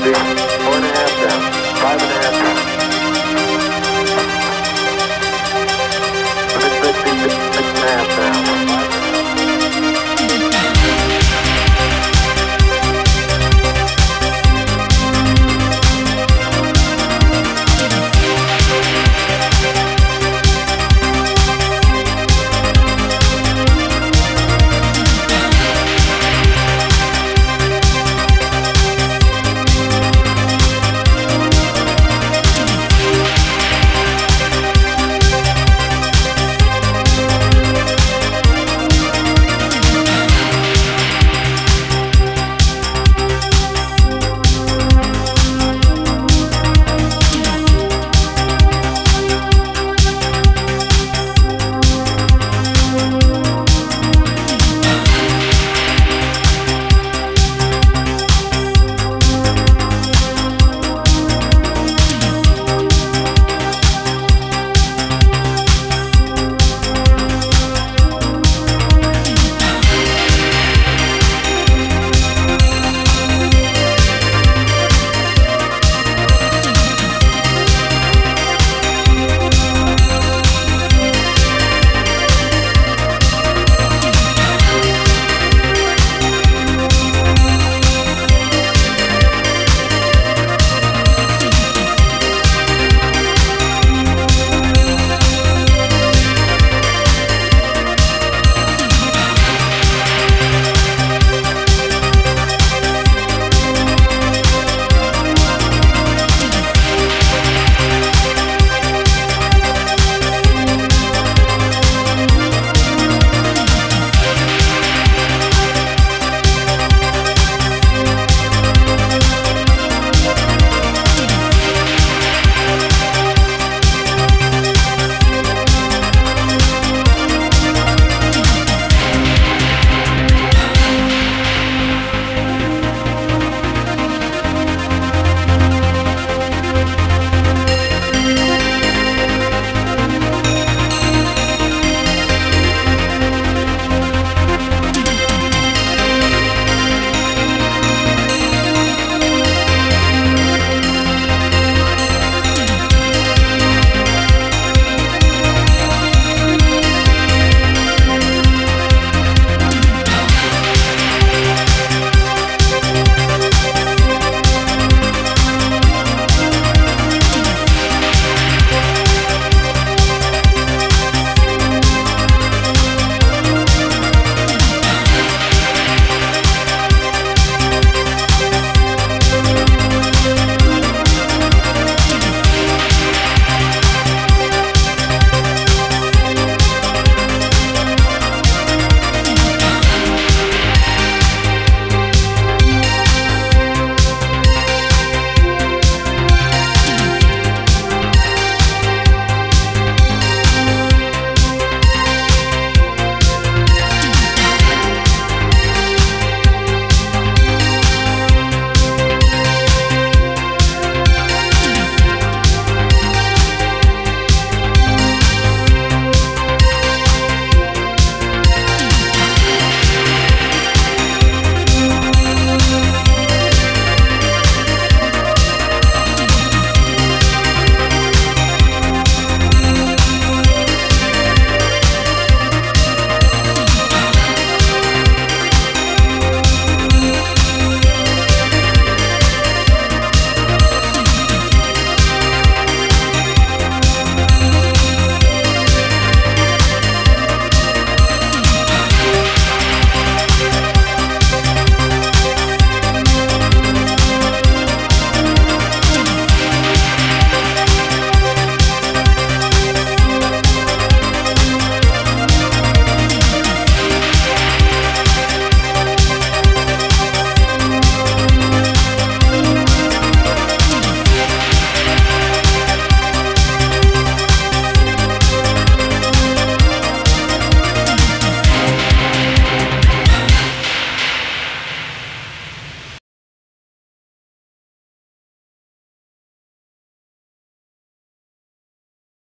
four and a half down, five and a half.